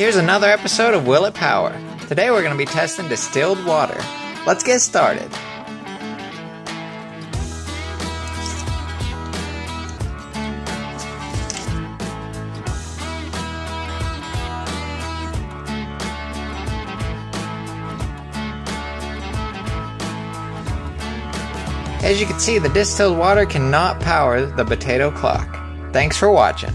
Here's another episode of Will It Power. Today we're going to be testing distilled water. Let's get started. As you can see, the distilled water cannot power the potato clock. Thanks for watching.